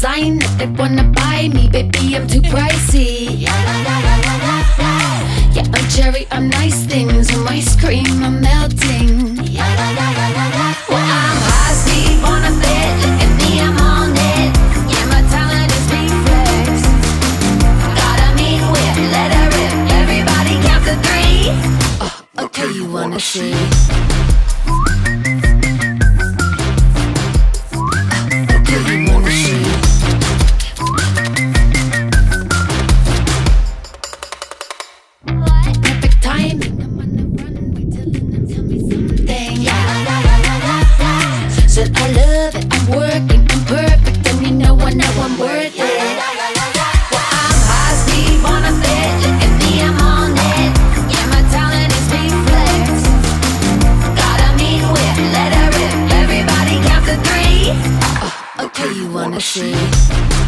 sign if they wanna buy me. Baby, I'm too pricey. Yeah, I'm cherry, I'm nice things. I'm ice cream, I'm melting. Well, I'm high speed on a bed. Look at me, I'm on it. Yeah, my talent is reflex. Got a mean whip, let her rip. Everybody count to three. Uh, oh, okay, you wanna see? Okay, you wanna see?